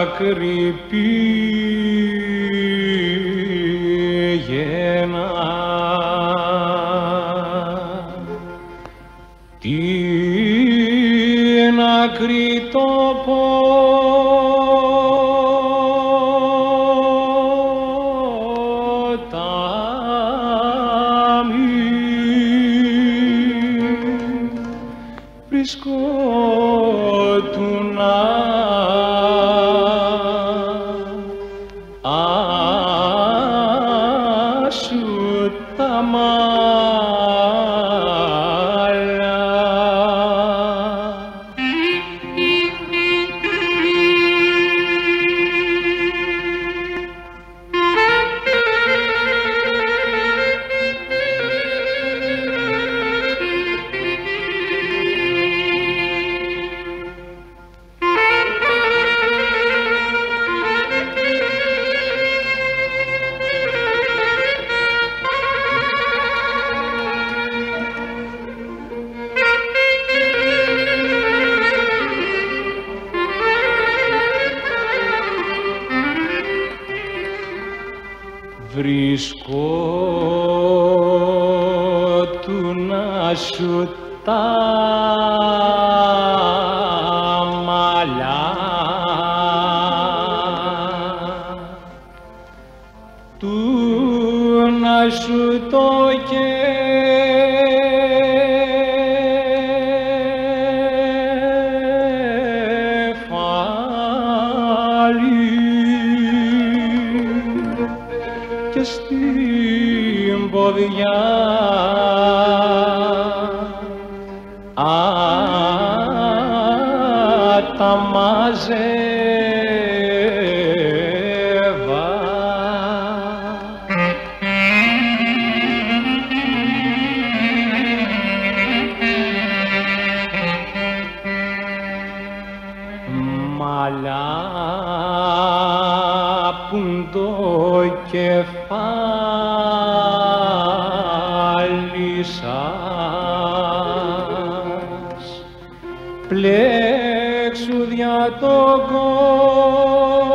άκρη πήγαινα. Την άκρη τόπο βρισκότουνα अशुत्तमा βρισκότουνα σου τα μαλλιά. Του να σου το κεφάλι και στην ποδιά α, τα μαζεύα. Μαλάπουν το κεφάλι σας. Πλέξου δια το κορμί